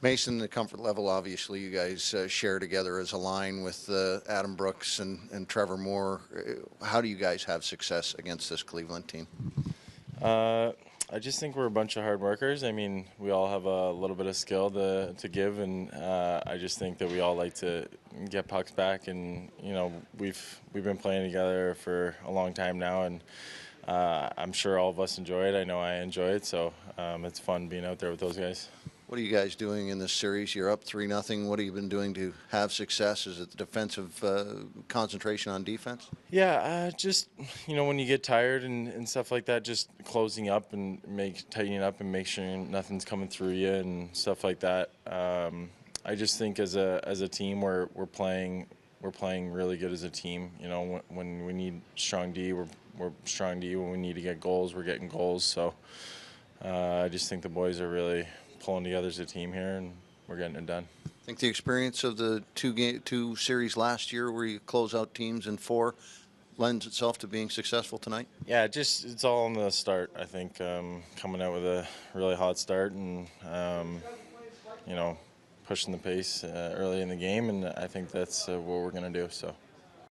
Mason, the comfort level, obviously, you guys uh, share together as a line with uh, Adam Brooks and, and Trevor Moore. Uh, How do you guys have success against this Cleveland team? Uh, I just think we're a bunch of hard workers. I mean, we all have a little bit of skill to, to give, and uh, I just think that we all like to get pucks back. And you know, we've we've been playing together for a long time now, and uh, I'm sure all of us enjoy it. I know I enjoy it, so um, it's fun being out there with those guys. What are you guys doing in this series? You're up 3 nothing. What have you been doing to have success? Is it the defensive uh, concentration on defense? Yeah, uh, just you know, when you get tired and, and stuff like that, just closing up and make tightening up and make sure nothing's coming through you and stuff like that. Um, I just think as a as a team, we're we're playing we're playing really good as a team. You know, when, when we need strong D, we're we're strong D. When we need to get goals, we're getting goals. So uh, I just think the boys are really pulling together as a team here, and we're getting it done. I think the experience of the two game, two series last year, where you close out teams in four, lends itself to being successful tonight. Yeah, just it's all in the start. I think um, coming out with a really hot start and um, you know pushing the pace uh, early in the game, and I think that's uh, what we're gonna do. So.